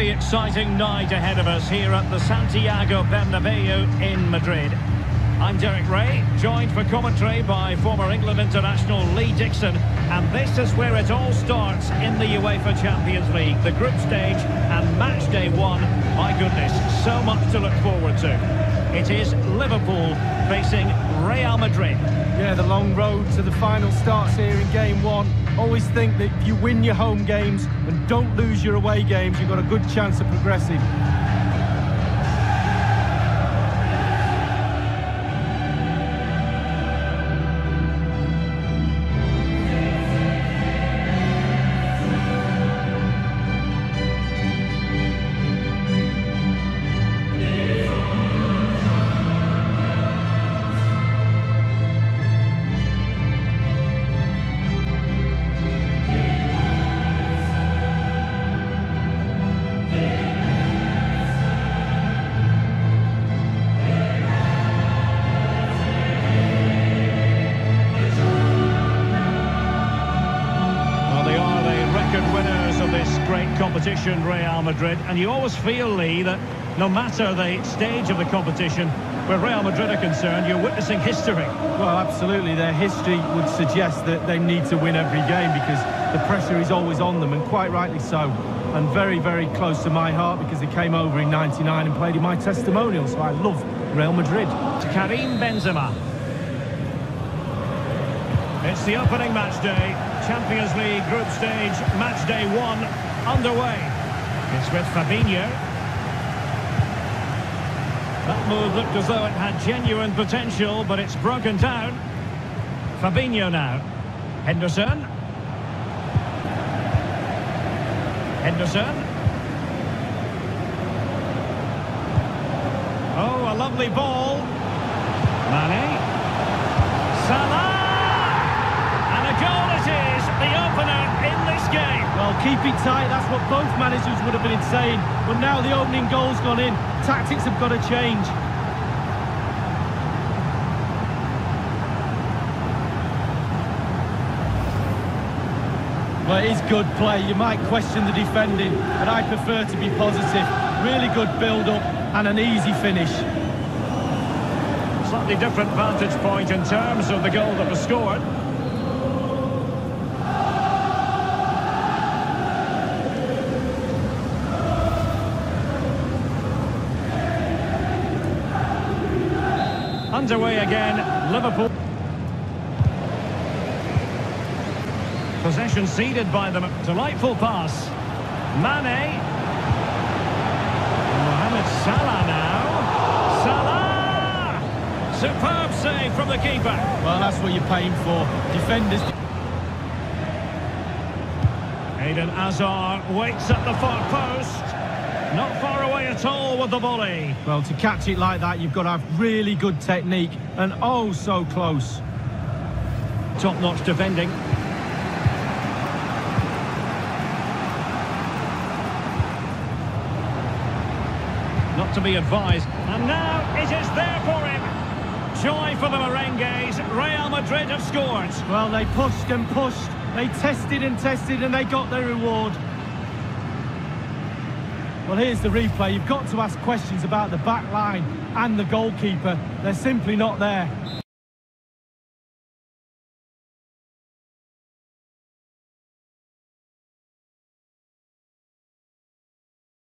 Really exciting night ahead of us here at the Santiago Bernabeu in Madrid. I'm Derek Ray, joined for commentary by former England international Lee Dixon. And this is where it all starts in the UEFA Champions League. The group stage and match day one. My goodness, so much to look forward to. It is Liverpool facing Real Madrid. Yeah, the long road to the final starts here in game one. Always think that if you win your home games and don't lose your away games, you've got a good chance of progressing. Competition, Real Madrid, and you always feel, Lee, that no matter the stage of the competition, where Real Madrid are concerned, you're witnessing history. Well, absolutely. Their history would suggest that they need to win every game because the pressure is always on them, and quite rightly so. And very, very close to my heart because they came over in 99 and played in my testimonial, so I love Real Madrid. To Karim Benzema. It's the opening match day, Champions League group stage, match day one underway. It's with Fabinho. That move looked as though it had genuine potential, but it's broken down. Fabinho now. Henderson. Henderson. Oh, a lovely ball. Mane. In this game. Well, keep it tight, that's what both managers would have been saying. But now the opening goal's gone in. Tactics have got to change. Well, it is good play. You might question the defending, but I prefer to be positive. Really good build-up and an easy finish. Slightly different vantage point in terms of the goal that was scored. Underway again, Liverpool. Possession ceded by them. Delightful pass. Mane. Mohamed Salah now. Salah! Superb save from the keeper. Well, that's what you're paying for. Defenders... Eden Hazard waits at the far post. Not far away at all with the volley. Well, to catch it like that, you've got to have really good technique, and oh, so close. Top-notch defending. Not to be advised. And now it is there for him. Joy for the Merengues. Real Madrid have scored. Well, they pushed and pushed. They tested and tested, and they got their reward. Well, here's the replay. You've got to ask questions about the back line and the goalkeeper. They're simply not there.